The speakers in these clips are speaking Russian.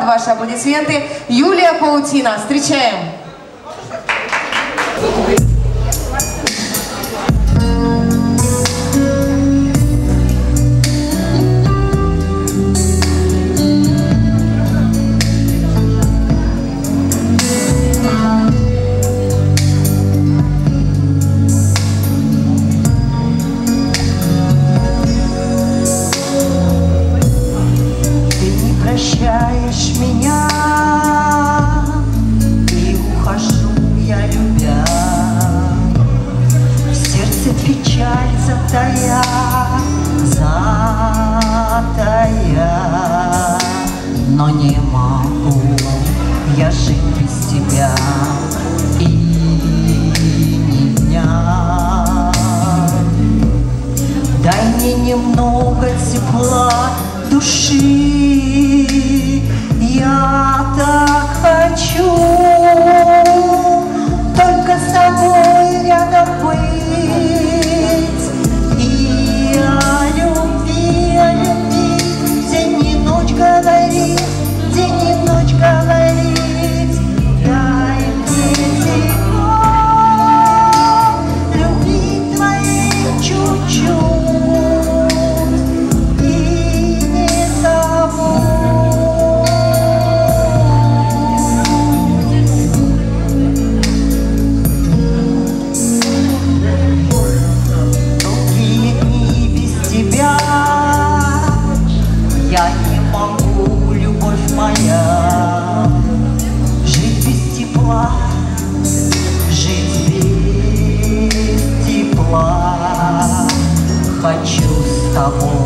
под ваши аплодисменты Юлия Паутина. Встречаем! Thank you. she someone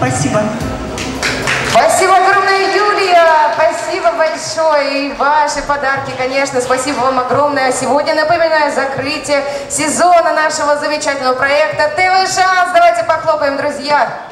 Спасибо. Спасибо огромное, Юлия! Спасибо большое! И ваши подарки, конечно, спасибо вам огромное. А сегодня, напоминаю, закрытие сезона нашего замечательного проекта «ТВ Шанс». Давайте похлопаем, друзья!